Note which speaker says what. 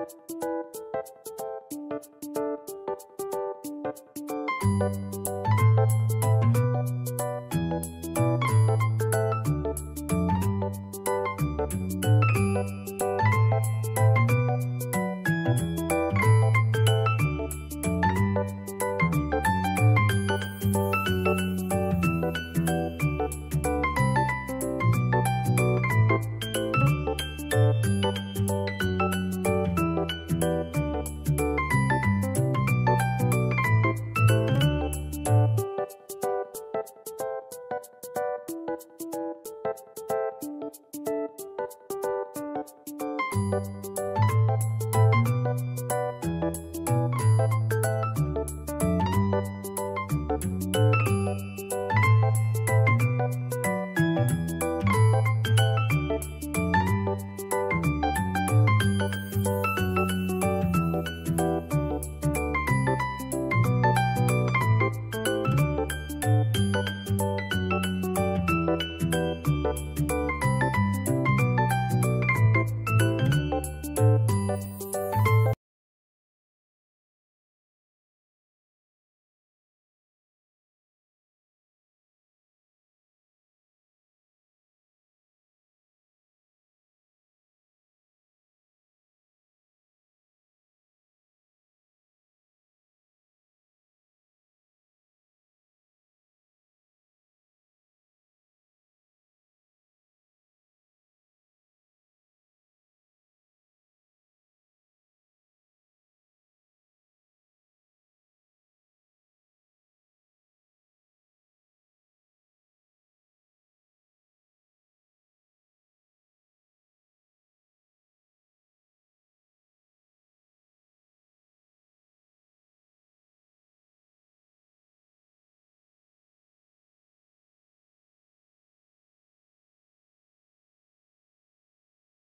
Speaker 1: Thank you. Thank you. Música